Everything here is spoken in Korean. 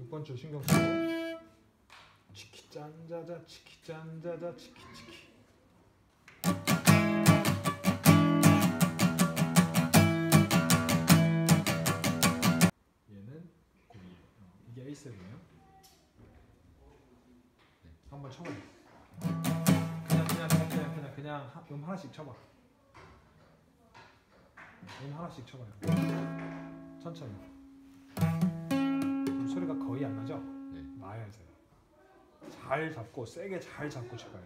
6번 줄 신경 쓰고. 치키 짠자자 치키 짠자자 치키 치키. 얘는 고이에요. 어, 이게 A7이에요. 한번 쳐봐요. 그냥 그냥 그냥 그냥 그냥 음 하나씩 쳐봐 음 하나씩 쳐봐요. 천천히. 소리가 거의 안 나죠? 네. 나야 이제 잘 잡고 세게 잘 잡고 쳐봐요